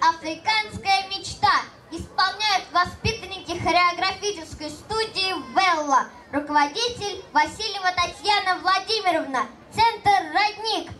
«Африканская мечта» исполняют воспитанники хореографической студии «Велла», руководитель Васильева Татьяна Владимировна, Центр «Родник».